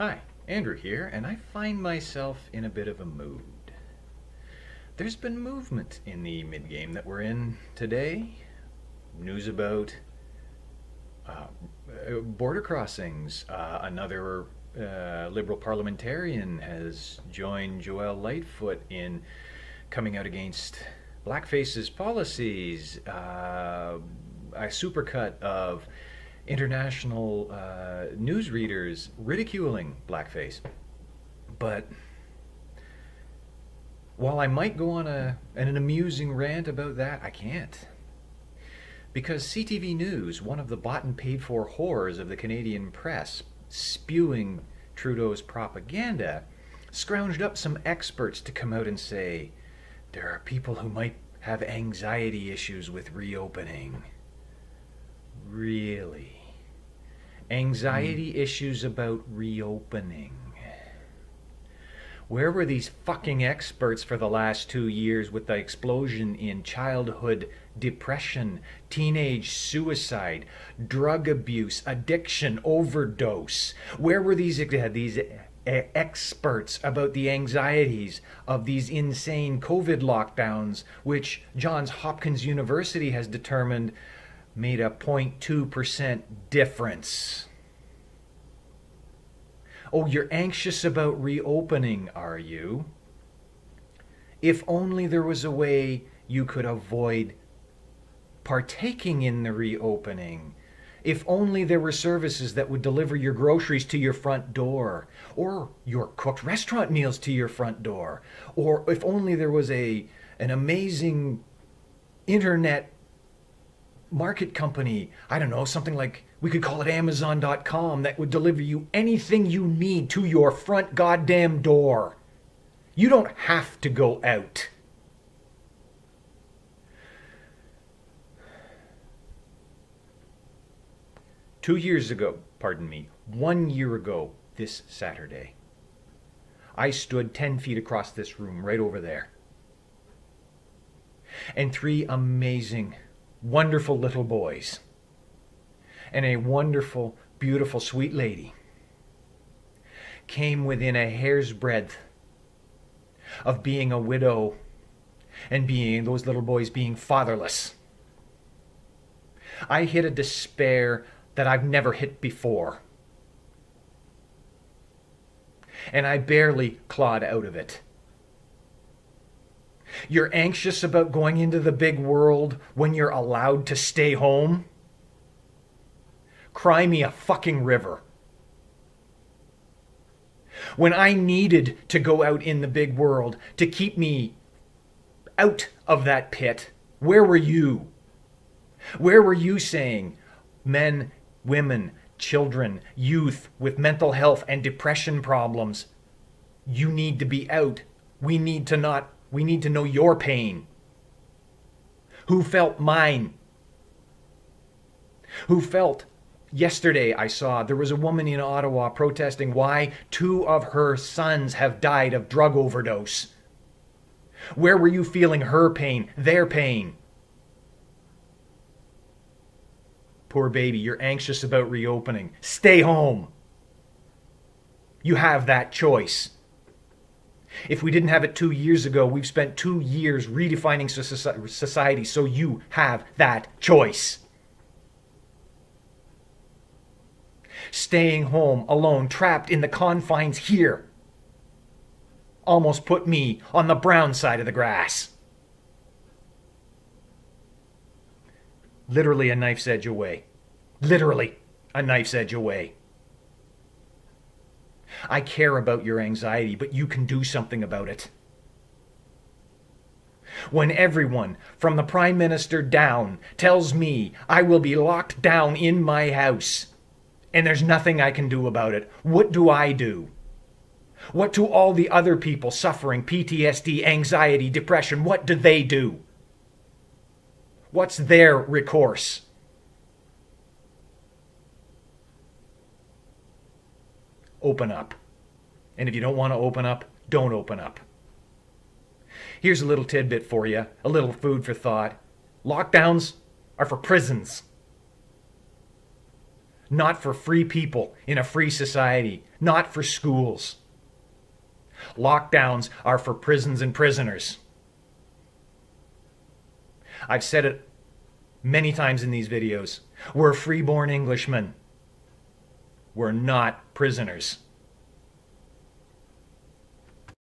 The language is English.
Hi, Andrew here, and I find myself in a bit of a mood. There's been movement in the mid game that we're in today. News about uh, border crossings. Uh, another uh, Liberal parliamentarian has joined Joel Lightfoot in coming out against blackface's policies. Uh, a supercut of international uh, newsreaders ridiculing blackface. But while I might go on a, an amusing rant about that, I can't. Because CTV News, one of the bought and paid for whores of the Canadian press, spewing Trudeau's propaganda, scrounged up some experts to come out and say there are people who might have anxiety issues with reopening. Really? Anxiety mm. issues about reopening. Where were these fucking experts for the last two years with the explosion in childhood depression, teenage suicide, drug abuse, addiction, overdose? Where were these these experts about the anxieties of these insane COVID lockdowns, which Johns Hopkins University has determined made a 0.2% difference. Oh, you're anxious about reopening, are you? If only there was a way you could avoid partaking in the reopening. If only there were services that would deliver your groceries to your front door, or your cooked restaurant meals to your front door, or if only there was a an amazing internet market company, I don't know, something like we could call it Amazon.com that would deliver you anything you need to your front goddamn door. You don't have to go out. Two years ago, pardon me, one year ago this Saturday, I stood 10 feet across this room right over there. And three amazing wonderful little boys and a wonderful, beautiful, sweet lady came within a hair's breadth of being a widow and being those little boys being fatherless. I hit a despair that I've never hit before. And I barely clawed out of it. You're anxious about going into the big world when you're allowed to stay home? Cry me a fucking river. When I needed to go out in the big world to keep me out of that pit, where were you? Where were you saying, men, women, children, youth with mental health and depression problems, you need to be out. We need to not we need to know your pain. Who felt mine? Who felt Yesterday, I saw there was a woman in Ottawa protesting why two of her sons have died of drug overdose. Where were you feeling her pain, their pain? Poor baby, you're anxious about reopening. Stay home. You have that choice. If we didn't have it two years ago, we've spent two years redefining society, so you have that choice. Staying home, alone, trapped in the confines here, almost put me on the brown side of the grass. Literally a knife's edge away. Literally a knife's edge away. I care about your anxiety, but you can do something about it. When everyone, from the Prime Minister down, tells me I will be locked down in my house, and there's nothing I can do about it, what do I do? What do all the other people suffering PTSD, anxiety, depression, what do they do? What's their recourse? Open up. And if you don't want to open up, don't open up. Here's a little tidbit for you, a little food for thought. Lockdowns are for prisons, not for free people in a free society, not for schools. Lockdowns are for prisons and prisoners. I've said it many times in these videos. We're freeborn Englishmen. We're not prisoners.